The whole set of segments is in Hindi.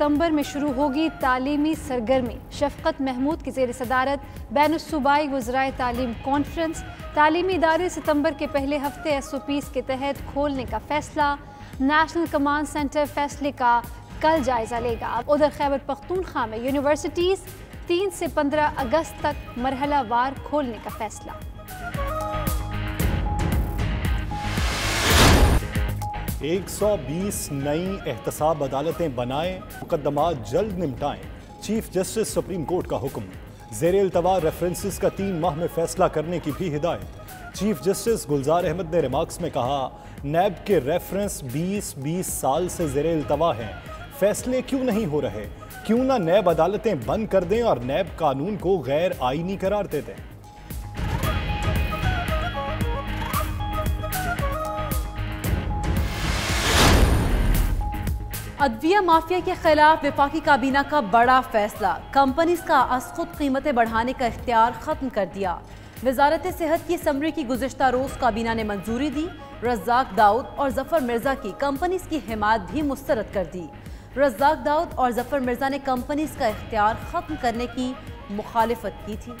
सितंबर में शुरू होगी तालीमी सरगर्मी। शफकत महमूद की जेर सदारत, बैन सूबाई वजराए तालीम कॉन्फ्रेंस। तालीमी इदारे सितंबर के पहले हफ़्ते एस ओ पीस के तहत खोलने का फैसला। नेशनल कमांड सेंटर फैसले का कल जायजा लेगा। उधर खैबर पख्तूनख्वा में यूनिवर्सिटीज़ तीन से पंद्रह अगस्त तक मरहला वार खोलने का फैसला। एक सौ बीस नई एहतसाब अदालतें बनाएँ मुकदमा जल्द निपटाएँ। चीफ जस्टिस सुप्रीम कोर्ट का हुक्म। जेर अल्तवा रेफरेंसेस का तीन माह में फैसला करने की भी हिदायत। चीफ जस्टिस गुलजार अहमद ने रिमार्क्स में कहा, नैब के रेफरेंस 20-20 साल से जेर अल्तवा हैं। फैसले क्यों नहीं हो रहे? क्यों ना नैब अदालतें बंद कर दें और नैब कानून को गैर आईनी करार दे दें? अदविया माफिया के खिलाफ विफाकी काबीना का बड़ा फैसला। कंपनीज़ का अस खुद कीमतें बढ़ाने का इख्तियार खत्म कर दिया। वजारत सेहत की समरी की गुजशत रोज काबीना ने मंजूरी दी। रज्जाक दाऊद और ज़फ़र मिर्ज़ा की कंपनीज़ की हिमायत भी मुस्तरद कर दी। रज्जाक दाऊद और ज़फ़र मिर्ज़ा ने कंपनीज़ का इख्तियार खत्म करने की मुखालफत की थी।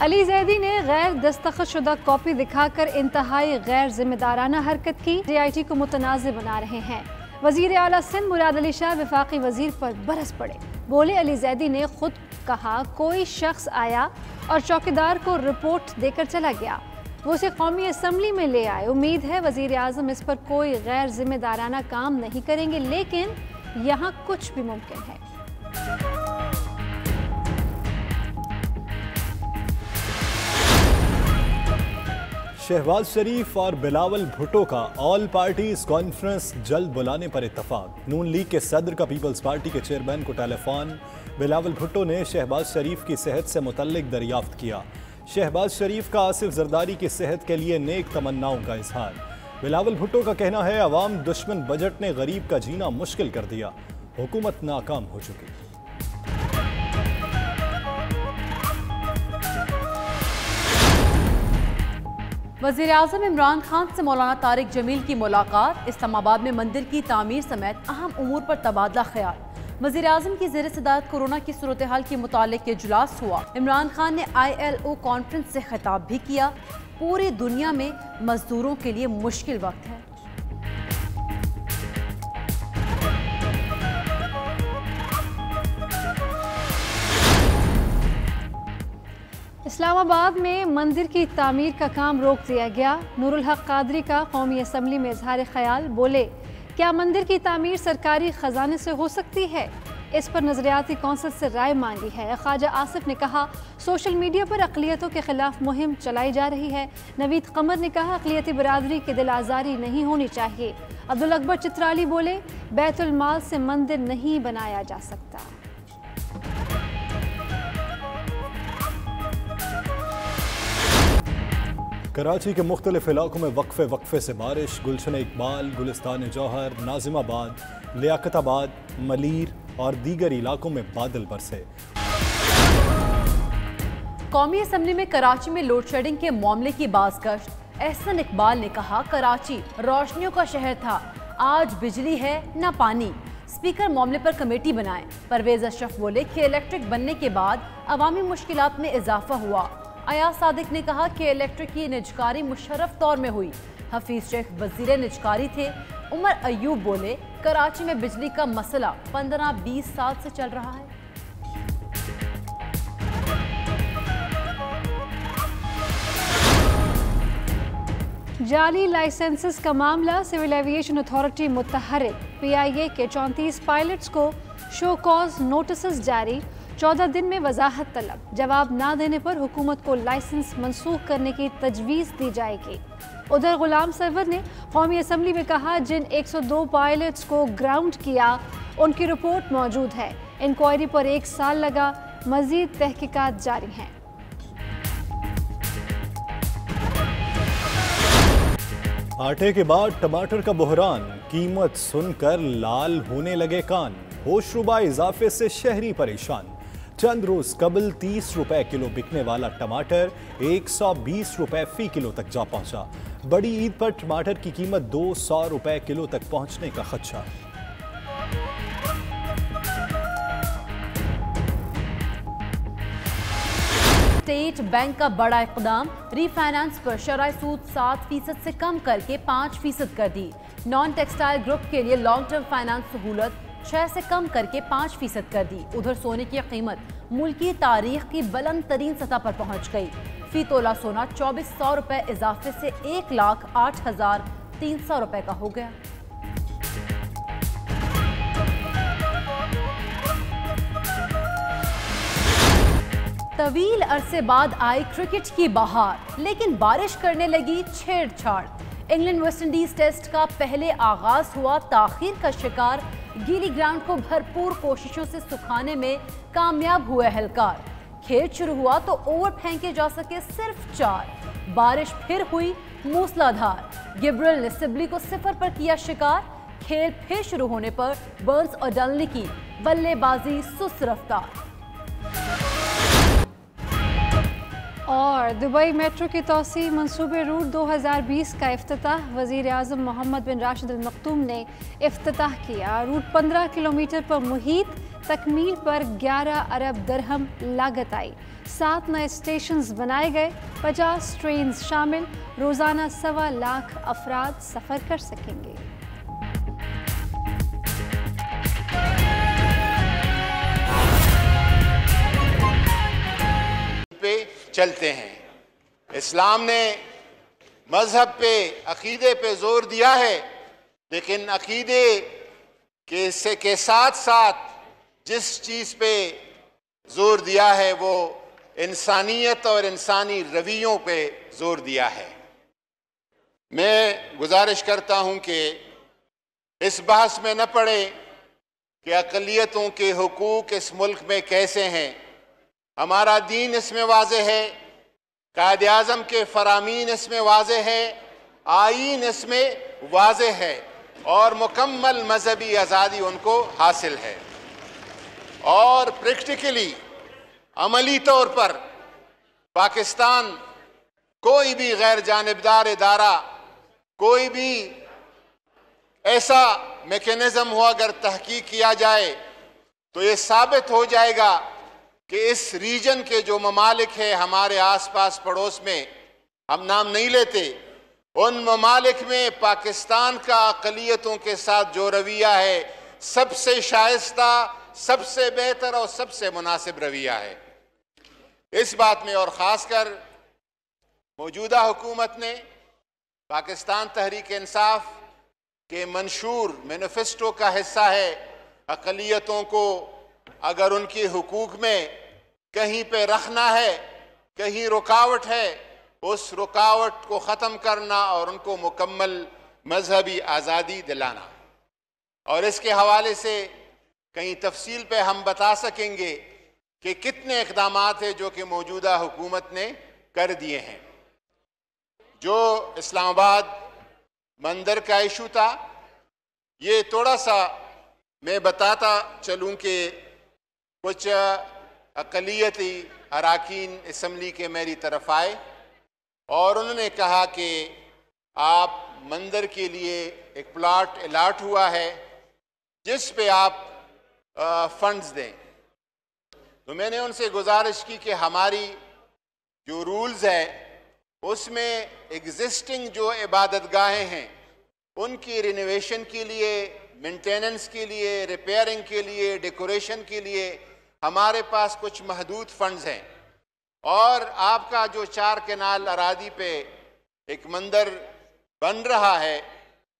अली जैदी ने गैर दस्तखत शुदा कॉपी दिखाकर इंतहाई गैर जिम्मेदाराना हरकत की। जे आई टी को मुतनाज़ बना रहे हैं। वज़ीर अला सिंध मुराद अली शाह विफाकी वज़ीर पर बरस पड़े। बोले, अली जैदी ने खुद कहा, कोई शख्स आया और चौकीदार को रिपोर्ट देकर चला गया। वो उसे कौमी असम्बली में ले आए। उम्मीद है वज़ीर अजम इस पर कोई गैर जिम्मेदाराना काम नहीं करेंगे, लेकिन यहाँ कुछ भी मुमकिन है। शहबाज शरीफ और बिलावल भुट्टो का ऑल पार्टीज़ कॉन्फ्रेंस जल्द बुलाने पर इतफाक नून लीग के सदर का पीपल्स पार्टी के चेयरमैन को टेलीफोन। बिलावल भुट्टो ने शहबाज शरीफ की सेहत से मुतलक दरियाफ्त किया। शहबाज शरीफ का आसिफ जरदारी की सेहत के लिए नेक तमन्नाओं का इजहार। बिलावल भुट्टो का कहना है अवाम दुश्मन बजट ने गरीब का जीना मुश्किल कर दिया। हुकूमत नाकाम हो चुकी। वज़ीर अजम इमरान खान से मौलाना तारिक जमील की मुलाकात। इस्लामाबाद में मंदिर की तमीर समेत अहम उमूर पर तबादला ख्याल। वज़ीर अजम की जेर सदारत कोरोना की सूरत हाल के मुतालिक इजलास हुआ। इमरान खान ने आई एल ओ कॉन्फ्रेंस से खिताब भी किया। पूरी दुनिया में मजदूरों के लिए मुश्किल वक्त है। इस्लामाबाद में मंदिर की तामीर का काम रोक दिया गया। नूरुल हक कादरी का कौमी असम्बली में इजहार ख्याल बोले, क्या मंदिर की तामीर सरकारी खजाने से हो सकती है? इस पर नजरियाती कौंसिल से राय मांगी है। ख्वाजा आसिफ ने कहा, सोशल मीडिया पर अकलीतों के खिलाफ मुहिम चलाई जा रही है। नवीद कमर ने कहा, अकलीती बरदरी की दिल आज़ारी नहीं होनी चाहिए। अब्दुल अकबर चित्राली बोले, बैतुल माल से मंदिर नहीं बनाया जा सकता। कराची के मुख्तलिफ़ इलाकों में वक्फे वक्फे से बारिश, गुलशन इकबाल, गुलिस्तान जौहर, नाजिमाबाद, लियाकताबाद, मलीर और दीगर इलाकों में बादल बरसे। कौमी असम्बली में कराची में लोड शेडिंग के मामले की बाजगश्त एहसन इकबाल ने कहा, कराची रोशनियों का शहर था। आज बिजली है, न पानी। स्पीकर मामले पर कमेटी बनाए। परवेज अशरफ बोले कि इलेक्ट्रिक बनने के बाद अवामी मुश्किल में इजाफा हुआ। अयाज सादिक ने कहा कि इलेक्ट्रिक की निजकारी मुशरफ तौर में हुई। हफीज शेख वज़ीर निजकारी थे। उमर अयूब बोले, कराची में बिजली का मसला 15-20 साल से चल रहा है। जाली लाइसेंसेस का मामला सिविल एविएशन अथॉरिटी मुतहरिक। पीआईए के चौंतीस पायलट्स को शो कॉज नोटिस जारी। चौदह दिन में वजाहत तलब। जवाब ना देने पर हुकूमत को लाइसेंस मनसूख करने की तजवीज़ दी जाएगी। उधर गुलाम सरवर ने कौमी असम्बली में कहा, जिन 102 पायलट्स को ग्राउंड किया, उनकी रिपोर्ट मौजूद है। इंक्वायरी पर एक साल लगा, मजीद तहकीकत जारी हैं। आटे के बाद टमाटर का बहरान, कीमत सुनकर लाल होने लगे कान। होशरुबा इजाफे से शहरी परेशान। चंद रोज कबल 30 रुपए किलो बिकने वाला टमाटर 120 रुपए फ़ी किलो तक जा पहुँचा। बड़ी ईद पर टमाटर की कीमत 200 रुपए किलो तक पहुँचने का खदशा। स्टेट बैंक का बड़ा इकदाम, रीफाइनेंस पर शराय सूद सात फ़ीसद से कम करके पाँच फ़ीसद कर दी। नॉन टेक्सटाइल ग्रुप के लिए लॉन्ग टर्म फाइनेंस सहूलत छह से कम करके पाँच फ़ीसद कर दी। उधर सोने की कीमत मुल्क की तारीख की बुलंद तरीन सतह पर पहुँच गई। फ़ी तोला सोना चौबीस सौ रुपए, इजाफे से एक लाख आठ हज़ार तीन सौ रुपए का हो गया। तवील अरसे बाद आई क्रिकेट की बहार, लेकिन बारिश करने लगी छेड़छाड़। इंग्लैंड वेस्टइंडीज टेस्ट का पहले आगाज़ हुआ, ताखिर का शिकार गीली ग्राउंड को भरपूर कोशिशों से सुखाने में कामयाब हुए हलकार खेल शुरू हुआ तो ओवर फेंके जा सके सिर्फ़ चार। बारिश फिर हुई मूसलाधार। गिब्रल ने सिबली को सिफर पर किया शिकार। खेल फिर शुरू होने पर बर्न्स और डलनी की बल्लेबाजी सुस्त रफ्तार। और दुबई मेट्रो की तोसी मनसूबे रूट 2020 का अफ्ताह वज़ीर अजम मोहम्मद बिन राशिद अल मखतूम ने अफ्ताह किया। रूट 15 किलोमीटर पर मुहित तकमील पर 11 अरब दरहम लागत आई। सात नए स्टेशन बनाए गए। 50 ट्रेन शामिल। रोज़ाना सवा लाख अफराद सफ़र कर सकेंगे। चलते हैं। इस्लाम ने मज़हब पे, अकीदे पे ज़ोर दिया है, लेकिन अकीदे के से, के साथ साथ जिस चीज़ पे ज़ोर दिया है, वो इंसानियत और इंसानी रवियों पे ज़ोर दिया है। मैं गुजारिश करता हूँ कि इस बहस में न पड़े कि अकलीतों के हकूक़ इस मुल्क में कैसे हैं। हमारा दीन इसमें वाज है कायद अजम के फरामीन इसमें वाज है आइन इसमें वाज है और मुकम्मल मजहबी आज़ादी उनको हासिल है। और प्रैक्टिकली अमली तौर पर पाकिस्तान कोई भी गैर जानबदार इदारा, कोई भी ऐसा मेकनिज़म हो अगर तहकीक किया जाए तो ये साबित हो जाएगा कि इस रीजन के जो ममालिक हैं हमारे आसपास पड़ोस में, हम नाम नहीं लेते। उन ममालिक में पाकिस्तान का अकलीतों के साथ जो रवैया है, सबसे शाइस्ता, सबसे बेहतर और सबसे मुनासिब रवैया है। इस बात में और ख़ासकर मौजूदा हुकूमत ने पाकिस्तान तहरीक इंसाफ के मंशूर मैनिफेस्टो का हिस्सा है, अकलीतों को अगर उनके हुकूक में कहीं पे रखना है, कहीं रुकावट है, उस रुकावट को ख़त्म करना और उनको मुकम्मल मजहबी आज़ादी दिलाना। और इसके हवाले से कहीं तफसील पे हम बता सकेंगे कि कितने इकदाम हैं जो कि मौजूदा हुकूमत ने कर दिए हैं। जो इस्लामाबाद मंदिर का इशू था, ये थोड़ा सा मैं बताता चलूँ कि कुछ अकलीती अरकान इसम्बली के मेरी तरफ़ आए और उन्होंने कहा कि आप मंदिर के लिए एक प्लाट अलाट हुआ है, जिस पे आप फंड्स दें। तो मैंने उनसे गुजारिश की कि हमारी जो रूल्स है, उसमें एग्जिस्टिंग जो इबादत गाहें हैं, उनकी रिनोवेशन के लिए मेंटेनेंस के लिए रिपेयरिंग के लिए डेकोरेशन के लिए हमारे पास कुछ महदूद फंड्स हैं। और आपका जो चार केनाल अरादी पे एक मंदिर बन रहा है,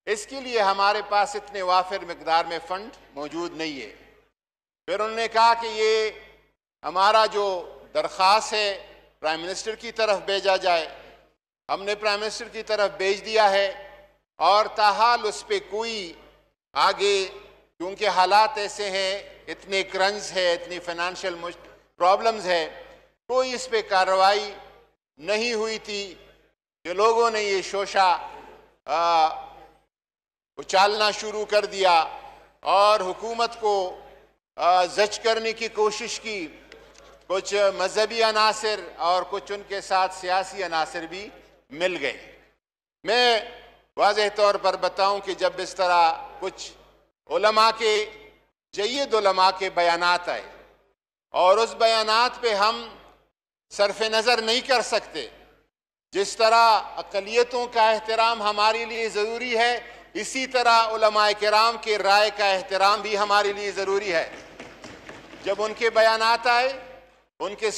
इसके लिए हमारे पास इतने वाफिर मकदार में फ़ंड मौजूद नहीं है। फिर उन्होंने कहा कि ये हमारा जो दरख्वास्त है, प्राइम मिनिस्टर की तरफ़ भेजा जाए। हमने प्राइम मिनिस्टर की तरफ़ भेज दिया है, और ताहाल उस पर कोई आगे क्योंकि हालात ऐसे हैं, इतने क्रंज है, इतनी फाइनेंशियल प्रॉब्लम्स है कोई इस पर कार्रवाई नहीं हुई थी। कि लोगों ने ये शोशा उछालना शुरू कर दिया और हुकूमत को जज करने की कोशिश की। कुछ मजहबी अनासर और कुछ उनके साथ सियासी अनासर भी मिल गए। मैं वाज तौर पर बताऊँ कि जब इस तरह कुछ उलमा के जयद उलमा के बयानात आए। और उस बयानात पे हम सरफ नज़र नहीं कर सकते। जिस तरह अकलीतों का एहतराम हमारे लिए ज़रूरी है, इसी तरह उलमा कराम के राय का एहतराम भी हमारे लिए ज़रूरी है। जब उनके बयानात आए, उनके